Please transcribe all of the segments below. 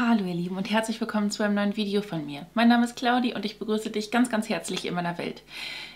Hallo ihr Lieben und herzlich willkommen zu einem neuen Video von mir. Mein Name ist Claudi und ich begrüße dich ganz, ganz herzlich in meiner Welt.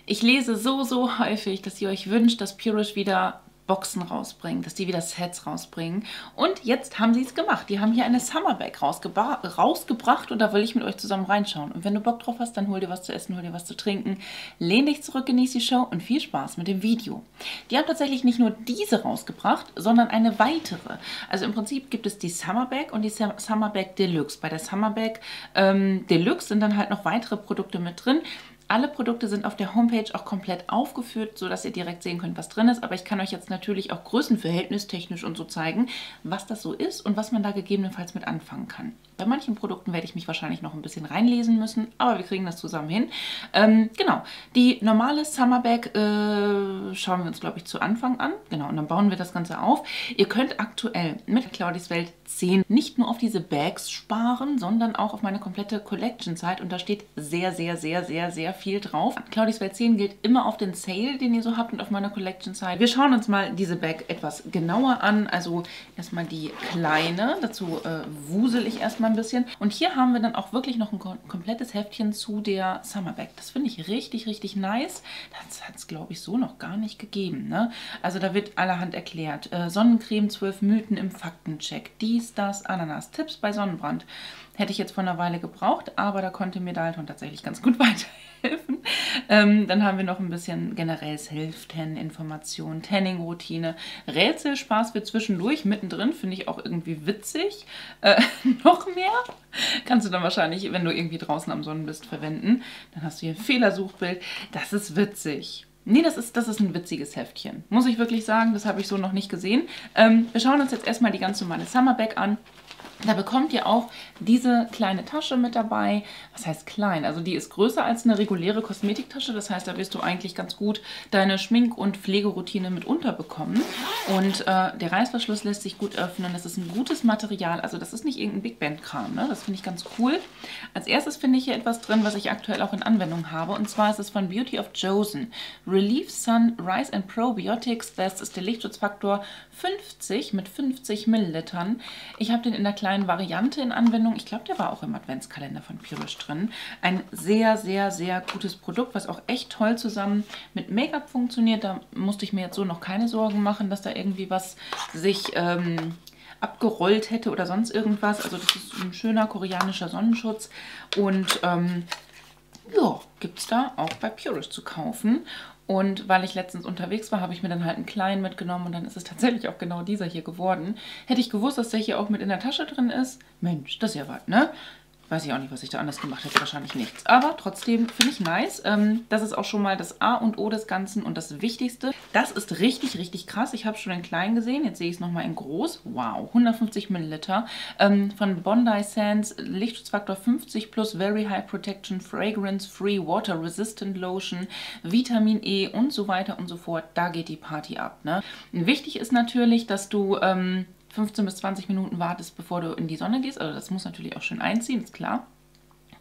Ich lese so, so häufig, dass ihr euch wünscht, dass Purish wieder Boxen rausbringen, dass die wieder Sets rausbringen. Und jetzt haben sie es gemacht. Die haben hier eine Summerback rausgebracht und da will ich mit euch zusammen reinschauen. Und wenn du Bock drauf hast, dann hol dir was zu essen, hol dir was zu trinken. Lehn dich zurück, genieß die Show und viel Spaß mit dem Video. Die haben tatsächlich nicht nur diese rausgebracht, sondern eine weitere. Also im Prinzip gibt es die Summerback und die Summerback Deluxe. Bei der Summerback ähm, Deluxe sind dann halt noch weitere Produkte mit drin. Alle Produkte sind auf der Homepage auch komplett aufgeführt, sodass ihr direkt sehen könnt, was drin ist. Aber ich kann euch jetzt natürlich auch größenverhältnistechnisch und so zeigen, was das so ist und was man da gegebenenfalls mit anfangen kann. Bei manchen Produkten werde ich mich wahrscheinlich noch ein bisschen reinlesen müssen, aber wir kriegen das zusammen hin. Ähm, genau, die normale Summerback äh, schauen wir uns, glaube ich, zu Anfang an. Genau, und dann bauen wir das Ganze auf. Ihr könnt aktuell mit Claudis Welt 10 nicht nur auf diese Bags sparen, sondern auch auf meine komplette Collection-Zeit. Und da steht sehr, sehr, sehr, sehr, sehr viel drauf. Claudis Welt 10 gilt immer auf den Sale, den ihr so habt und auf meiner Collection-Zeit. Wir schauen uns mal diese Bag etwas genauer an. Also erstmal die kleine. Dazu äh, wusel ich erstmal ein bisschen. Und hier haben wir dann auch wirklich noch ein komplettes Heftchen zu der Summer Bag. Das finde ich richtig, richtig nice. Das hat es, glaube ich, so noch gar nicht gegeben. Ne? Also da wird allerhand erklärt. Äh, Sonnencreme, 12 Mythen im Faktencheck. Dies, das, Ananas. Tipps bei Sonnenbrand. Hätte ich jetzt vor einer Weile gebraucht, aber da konnte mir Dalton tatsächlich ganz gut weiterhelfen. Ähm, dann haben wir noch ein bisschen generell Self-Tan, Information, Tanning-Routine. Rätselspaß wird zwischendurch, mittendrin, finde ich auch irgendwie witzig. Äh, noch mehr kannst du dann wahrscheinlich, wenn du irgendwie draußen am Sonnen bist, verwenden. Dann hast du hier ein Fehlersuchbild. Das ist witzig. Nee, das ist, das ist ein witziges Heftchen. Muss ich wirklich sagen, das habe ich so noch nicht gesehen. Ähm, wir schauen uns jetzt erstmal die ganz normale Summerback an. Da bekommt ihr auch diese kleine Tasche mit dabei. Was heißt klein? Also die ist größer als eine reguläre Kosmetiktasche. Das heißt, da wirst du eigentlich ganz gut deine Schmink- und Pflegeroutine mit unterbekommen. Und äh, der Reißverschluss lässt sich gut öffnen. Das ist ein gutes Material. Also das ist nicht irgendein Big Band-Kram. Ne? Das finde ich ganz cool. Als erstes finde ich hier etwas drin, was ich aktuell auch in Anwendung habe. Und zwar ist es von Beauty of Josen. Relief Sun Rice and Probiotics. Das ist der Lichtschutzfaktor 50 mit 50 Millilitern. Ich habe den in der kleinen Variante in Anwendung. Ich glaube, der war auch im Adventskalender von Purish drin. Ein sehr, sehr, sehr gutes Produkt, was auch echt toll zusammen mit Make-up funktioniert. Da musste ich mir jetzt so noch keine Sorgen machen, dass da irgendwie was sich... Ähm, abgerollt hätte oder sonst irgendwas. Also das ist ein schöner koreanischer Sonnenschutz und ähm, ja, gibt es da auch bei Purish zu kaufen. Und weil ich letztens unterwegs war, habe ich mir dann halt einen kleinen mitgenommen und dann ist es tatsächlich auch genau dieser hier geworden. Hätte ich gewusst, dass der hier auch mit in der Tasche drin ist, Mensch, das ist ja was, ne? Weiß ich auch nicht, was ich da anders gemacht hätte. Wahrscheinlich nichts. Aber trotzdem finde ich nice. Ähm, das ist auch schon mal das A und O des Ganzen und das Wichtigste. Das ist richtig, richtig krass. Ich habe schon in klein gesehen. Jetzt sehe ich es nochmal in groß. Wow, 150 Milliliter. Ähm, von Bondi Sands. Lichtschutzfaktor 50 plus Very High Protection, Fragrance Free, Water Resistant Lotion, Vitamin E und so weiter und so fort. Da geht die Party ab. Ne? Wichtig ist natürlich, dass du... Ähm, 15 bis 20 Minuten wartest, bevor du in die Sonne gehst. Also das muss natürlich auch schön einziehen, ist klar.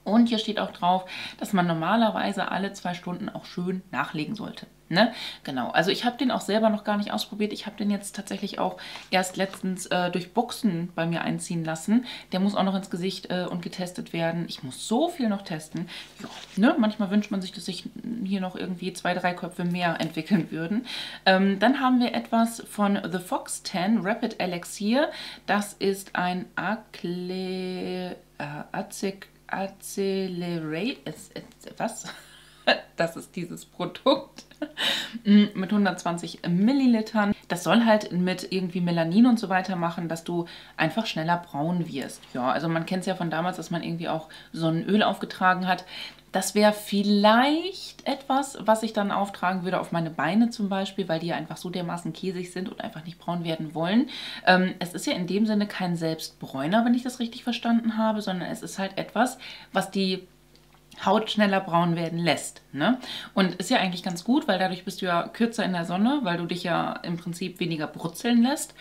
Und hier steht auch drauf, dass man normalerweise alle zwei Stunden auch schön nachlegen sollte. Ne? Genau, also ich habe den auch selber noch gar nicht ausprobiert. Ich habe den jetzt tatsächlich auch erst letztens äh, durch Boxen bei mir einziehen lassen. Der muss auch noch ins Gesicht äh, und getestet werden. Ich muss so viel noch testen. Ja, ne? Manchmal wünscht man sich, dass sich hier noch irgendwie zwei, drei Köpfe mehr entwickeln würden. Ähm, dann haben wir etwas von The Fox 10 Rapid Elixir. Das ist ein Acle... Äh, Acec Accelerate... Was? das ist dieses Produkt mm, mit 120 Millilitern. Das soll halt mit irgendwie Melanin und so weiter machen, dass du einfach schneller braun wirst. Ja, also man kennt es ja von damals, dass man irgendwie auch Sonnenöl aufgetragen hat. Das wäre vielleicht etwas, was ich dann auftragen würde auf meine Beine zum Beispiel, weil die ja einfach so dermaßen käsig sind und einfach nicht braun werden wollen. Ähm, es ist ja in dem Sinne kein Selbstbräuner, wenn ich das richtig verstanden habe, sondern es ist halt etwas, was die Haut schneller braun werden lässt. Ne? Und ist ja eigentlich ganz gut, weil dadurch bist du ja kürzer in der Sonne, weil du dich ja im Prinzip weniger brutzeln lässt.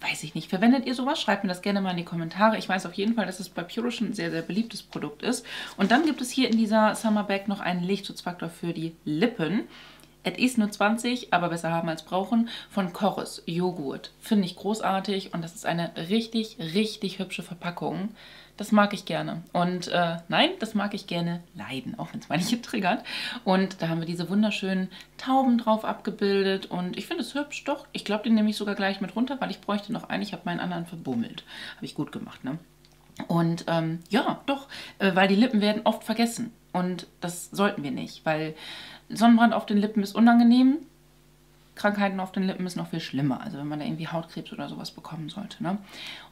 Weiß ich nicht. Verwendet ihr sowas? Schreibt mir das gerne mal in die Kommentare. Ich weiß auf jeden Fall, dass es bei Purish ein sehr, sehr beliebtes Produkt ist. Und dann gibt es hier in dieser Summer Bag noch einen Lichtschutzfaktor für die Lippen. Es ist nur 20, aber besser haben als brauchen, von Chorus Joghurt. Finde ich großartig und das ist eine richtig, richtig hübsche Verpackung. Das mag ich gerne. Und äh, nein, das mag ich gerne leiden, auch wenn es manche triggert. Und da haben wir diese wunderschönen Tauben drauf abgebildet. Und ich finde es hübsch, doch. Ich glaube, den nehme ich sogar gleich mit runter, weil ich bräuchte noch einen. Ich habe meinen anderen verbummelt. Habe ich gut gemacht, ne? Und ähm, ja, doch, äh, weil die Lippen werden oft vergessen. Und das sollten wir nicht, weil Sonnenbrand auf den Lippen ist unangenehm. Krankheiten auf den Lippen ist noch viel schlimmer. Also wenn man da irgendwie Hautkrebs oder sowas bekommen sollte. Ne?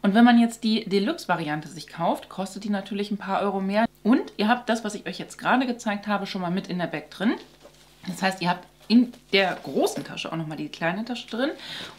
Und wenn man jetzt die Deluxe-Variante sich kauft, kostet die natürlich ein paar Euro mehr. Und ihr habt das, was ich euch jetzt gerade gezeigt habe, schon mal mit in der Bag drin. Das heißt, ihr habt in der großen Tasche auch nochmal die kleine Tasche drin.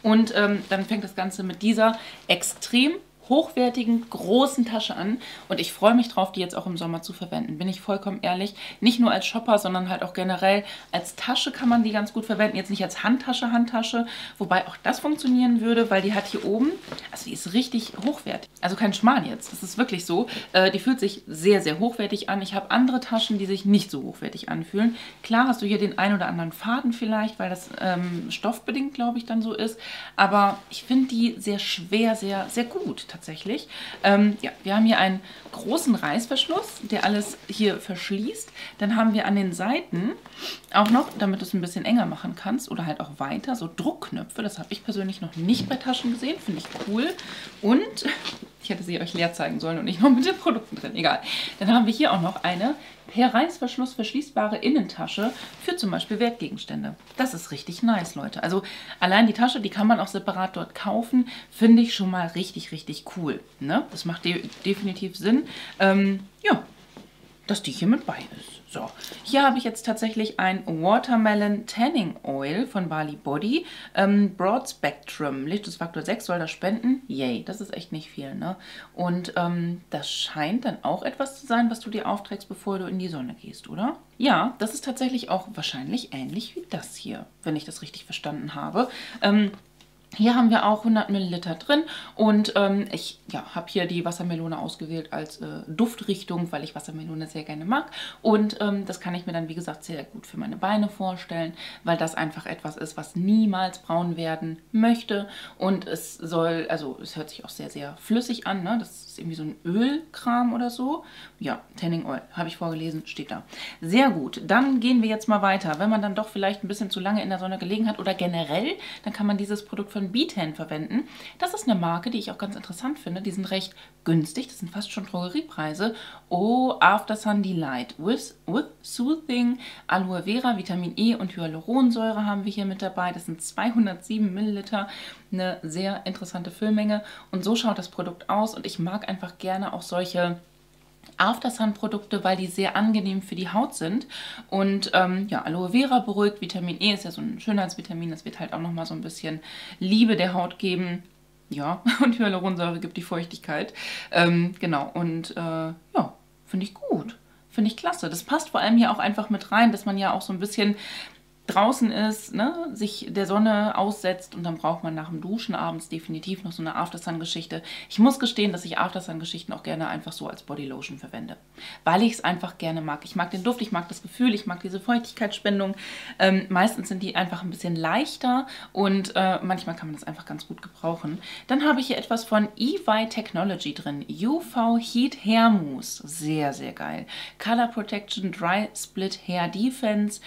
Und ähm, dann fängt das Ganze mit dieser extrem hochwertigen, großen Tasche an und ich freue mich drauf, die jetzt auch im Sommer zu verwenden. Bin ich vollkommen ehrlich. Nicht nur als Shopper, sondern halt auch generell als Tasche kann man die ganz gut verwenden. Jetzt nicht als Handtasche, Handtasche, wobei auch das funktionieren würde, weil die hat hier oben, also die ist richtig hochwertig. Also kein Schmarrn jetzt, das ist wirklich so. Äh, die fühlt sich sehr, sehr hochwertig an. Ich habe andere Taschen, die sich nicht so hochwertig anfühlen. Klar hast du hier den ein oder anderen Faden vielleicht, weil das ähm, stoffbedingt, glaube ich, dann so ist. Aber ich finde die sehr schwer, sehr, sehr gut tatsächlich tatsächlich. Ähm, ja, wir haben hier einen großen Reißverschluss, der alles hier verschließt. Dann haben wir an den Seiten auch noch, damit du es ein bisschen enger machen kannst oder halt auch weiter, so Druckknöpfe. Das habe ich persönlich noch nicht bei Taschen gesehen, finde ich cool. Und ich hätte sie euch leer zeigen sollen und nicht noch mit den Produkten drin. Egal. Dann haben wir hier auch noch eine per Reißverschluss verschließbare Innentasche für zum Beispiel Wertgegenstände. Das ist richtig nice, Leute. Also allein die Tasche, die kann man auch separat dort kaufen, finde ich schon mal richtig, richtig cool. Ne? Das macht de definitiv Sinn. Ähm, ja, dass die hier mit bei ist. So, hier habe ich jetzt tatsächlich ein Watermelon Tanning Oil von Bali Body. Ähm, Broad Spectrum, Lichtschutzfaktor 6 soll das spenden. Yay, das ist echt nicht viel, ne? Und ähm, das scheint dann auch etwas zu sein, was du dir aufträgst, bevor du in die Sonne gehst, oder? Ja, das ist tatsächlich auch wahrscheinlich ähnlich wie das hier, wenn ich das richtig verstanden habe. Ähm, hier haben wir auch 100 Milliliter drin und ähm, ich ja, habe hier die Wassermelone ausgewählt als äh, Duftrichtung, weil ich Wassermelone sehr gerne mag. Und ähm, das kann ich mir dann, wie gesagt, sehr gut für meine Beine vorstellen, weil das einfach etwas ist, was niemals braun werden möchte. Und es soll, also es hört sich auch sehr, sehr flüssig an. Ne? Das irgendwie so ein Ölkram oder so. Ja, Tanning Oil, habe ich vorgelesen, steht da. Sehr gut, dann gehen wir jetzt mal weiter. Wenn man dann doch vielleicht ein bisschen zu lange in der Sonne gelegen hat oder generell, dann kann man dieses Produkt von B10 verwenden. Das ist eine Marke, die ich auch ganz interessant finde. Die sind recht günstig, das sind fast schon Drogeriepreise. Oh, After Sun Delight with, with Soothing Aloe Vera, Vitamin E und Hyaluronsäure haben wir hier mit dabei. Das sind 207 Milliliter, eine sehr interessante Füllmenge. Und so schaut das Produkt aus und ich mag einfach gerne auch solche Aftersun-Produkte, weil die sehr angenehm für die Haut sind. Und ähm, ja, Aloe Vera beruhigt, Vitamin E ist ja so ein Schönheitsvitamin, das wird halt auch nochmal so ein bisschen Liebe der Haut geben. Ja, und Hyaluronsäure gibt die Feuchtigkeit. Ähm, genau, und äh, ja, finde ich gut. Finde ich klasse. Das passt vor allem hier auch einfach mit rein, dass man ja auch so ein bisschen draußen ist, ne, sich der Sonne aussetzt und dann braucht man nach dem Duschen abends definitiv noch so eine Aftersun-Geschichte. Ich muss gestehen, dass ich Aftersun-Geschichten auch gerne einfach so als Bodylotion verwende, weil ich es einfach gerne mag. Ich mag den Duft, ich mag das Gefühl, ich mag diese Feuchtigkeitsspendung. Ähm, meistens sind die einfach ein bisschen leichter und äh, manchmal kann man das einfach ganz gut gebrauchen. Dann habe ich hier etwas von EY Technology drin. UV Heat Hair Mousse. Sehr, sehr geil. Color Protection Dry Split Hair Defense.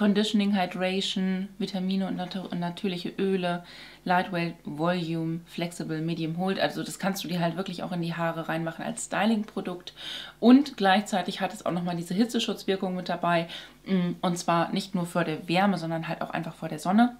Conditioning, Hydration, Vitamine und nat natürliche Öle, Lightweight, Volume, Flexible, Medium Hold. Also das kannst du dir halt wirklich auch in die Haare reinmachen als Styling-Produkt. Und gleichzeitig hat es auch nochmal diese Hitzeschutzwirkung mit dabei. Mm, und zwar nicht nur vor der Wärme, sondern halt auch einfach vor der Sonne.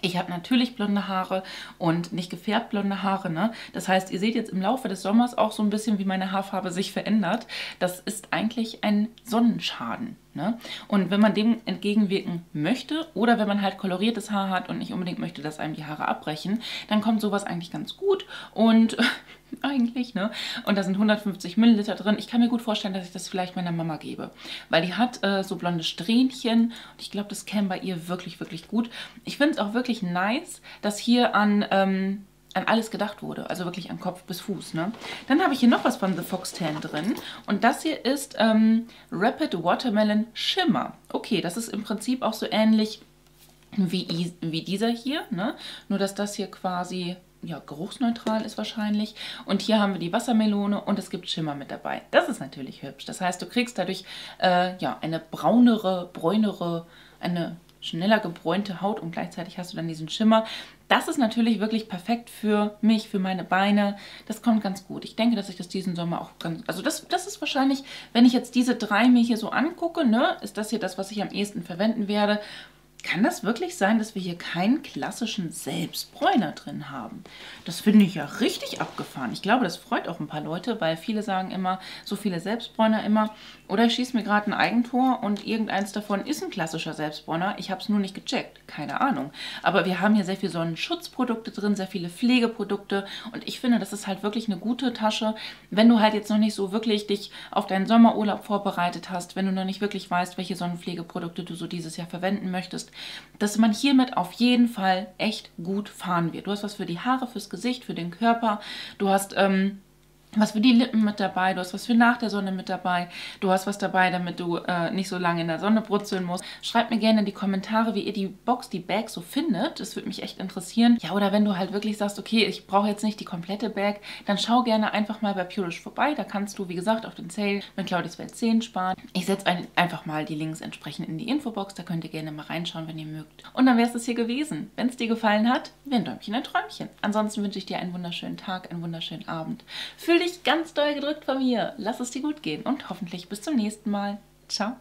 Ich habe natürlich blonde Haare und nicht gefärbt blonde Haare. Ne? Das heißt, ihr seht jetzt im Laufe des Sommers auch so ein bisschen, wie meine Haarfarbe sich verändert. Das ist eigentlich ein Sonnenschaden. Ne? Und wenn man dem entgegenwirken möchte oder wenn man halt koloriertes Haar hat und nicht unbedingt möchte, dass einem die Haare abbrechen, dann kommt sowas eigentlich ganz gut und eigentlich, ne? Und da sind 150 Milliliter drin. Ich kann mir gut vorstellen, dass ich das vielleicht meiner Mama gebe, weil die hat äh, so blonde Strähnchen und ich glaube, das käme bei ihr wirklich, wirklich gut. Ich finde es auch wirklich nice, dass hier an... Ähm, an alles gedacht wurde, also wirklich an Kopf bis Fuß. Ne? Dann habe ich hier noch was von The Fox Tan drin und das hier ist ähm, Rapid Watermelon Shimmer. Okay, das ist im Prinzip auch so ähnlich wie, wie dieser hier, ne? nur dass das hier quasi ja, geruchsneutral ist wahrscheinlich. Und hier haben wir die Wassermelone und es gibt Schimmer mit dabei. Das ist natürlich hübsch. Das heißt, du kriegst dadurch äh, ja, eine braunere, bräunere, eine schneller gebräunte Haut und gleichzeitig hast du dann diesen Schimmer. Das ist natürlich wirklich perfekt für mich, für meine Beine. Das kommt ganz gut. Ich denke, dass ich das diesen Sommer auch ganz... Also das, das ist wahrscheinlich, wenn ich jetzt diese drei mir hier so angucke, ne, ist das hier das, was ich am ehesten verwenden werde. Kann das wirklich sein, dass wir hier keinen klassischen Selbstbräuner drin haben? Das finde ich ja richtig abgefahren. Ich glaube, das freut auch ein paar Leute, weil viele sagen immer, so viele Selbstbräuner immer. Oder ich schieße mir gerade ein Eigentor und irgendeins davon ist ein klassischer Selbstbräuner. Ich habe es nur nicht gecheckt. Keine Ahnung. Aber wir haben hier sehr viele Sonnenschutzprodukte drin, sehr viele Pflegeprodukte. Und ich finde, das ist halt wirklich eine gute Tasche, wenn du halt jetzt noch nicht so wirklich dich auf deinen Sommerurlaub vorbereitet hast, wenn du noch nicht wirklich weißt, welche Sonnenpflegeprodukte du so dieses Jahr verwenden möchtest dass man hiermit auf jeden Fall echt gut fahren wird. Du hast was für die Haare, fürs Gesicht, für den Körper. Du hast ähm, was für die Lippen mit dabei, du hast was für nach der Sonne mit dabei, du hast was dabei, damit du äh, nicht so lange in der Sonne brutzeln musst. Schreibt mir gerne in die Kommentare, wie ihr die Box, die Bag so findet. Das würde mich echt interessieren. Ja, oder wenn du halt wirklich sagst, okay, ich brauche jetzt nicht die komplette Bag, dann schau gerne einfach mal bei Purish vorbei. Da kannst du, wie gesagt, auf den Sale mit Claudius Welt 10 sparen. Ich setze ein, einfach mal die Links entsprechend in die Infobox. Da könnt ihr gerne mal reinschauen, wenn ihr mögt. Und dann wäre es das hier gewesen. Wenn es dir gefallen hat, wäre ein Däumchen ein Träumchen. Ansonsten wünsche ich dir einen wunderschönen Tag, einen wunderschönen Abend. Fühl dich ganz doll gedrückt von mir. Lass es dir gut gehen und hoffentlich bis zum nächsten Mal. Ciao.